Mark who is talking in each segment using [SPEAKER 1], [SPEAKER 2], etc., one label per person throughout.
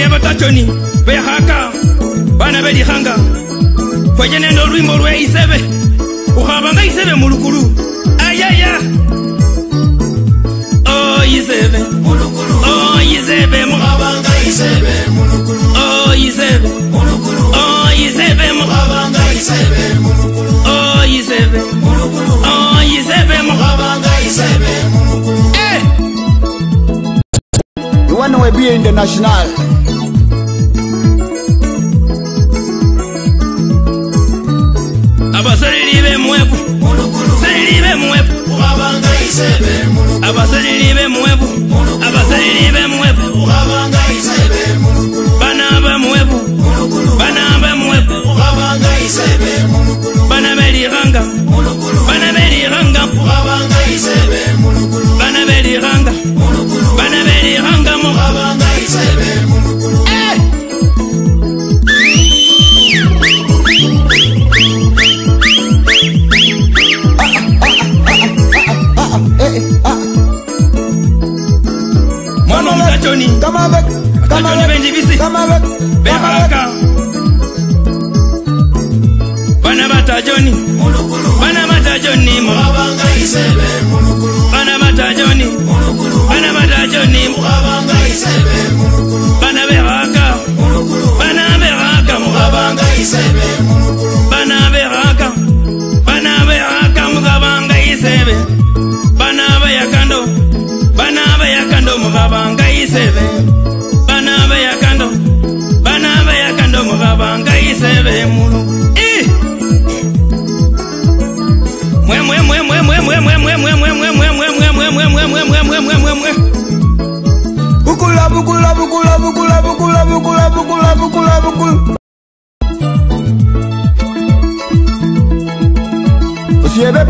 [SPEAKER 1] ya batatoni beyakhaka bana belikhanga khwece nende olwimbo lwe isebe ukhabanga isebe mulukulu ayaya iwanowebiende national mwepu abasalili divisi beharaka bana bata batajoni bana bata batajoni molo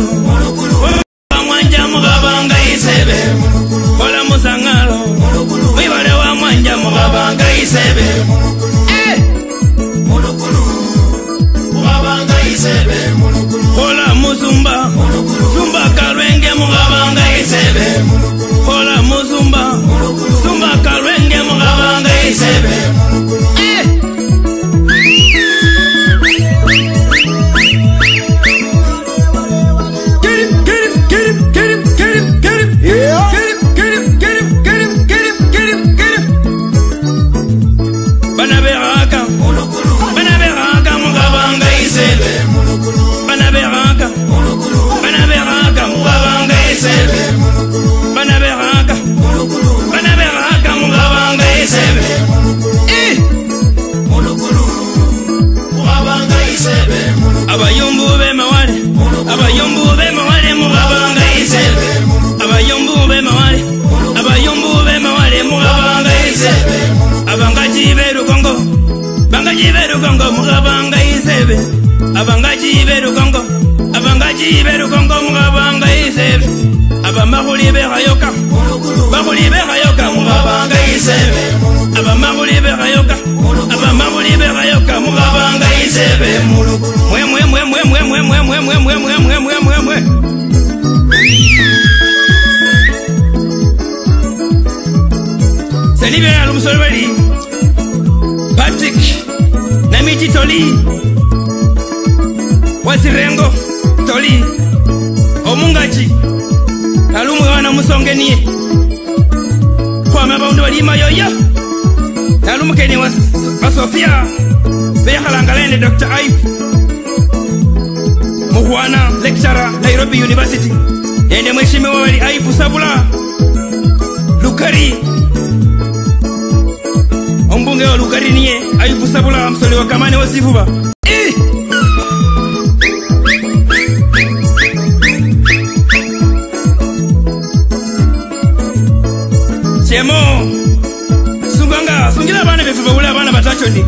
[SPEAKER 1] Hola wamwanja mugabanga musangalo Hola y mugabanga isebe Hola musumba Hola mugabanga Hola musumba senivyalumusoloveli patrik na miti toli wasirengo toli omungaci nalumwiwana musongenie kwama baundi walima yoyo keni wa sofia Beha lene dr Ayu mukhwana lecturer nairobi university nende mweshimiwa wali Ayu sabula lukari ombunge wa lukari niye Ayu sabula msoli wa sifuba chemo sungwanga sungira vana vefu veulaya vana vatachoni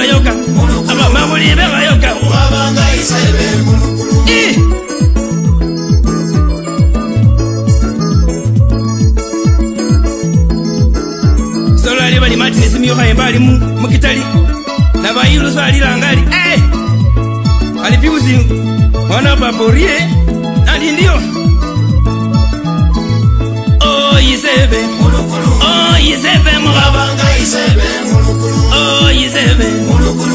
[SPEAKER 1] bayoka abamabuli e bebayoka solalibali matinisimiyokhaembalimu mukitali nabayiluswalilangali alipiusi mwana baborie nalindio oisebe oh, oh, oh, oh, oh, oh, oh, oh, oh, Mulo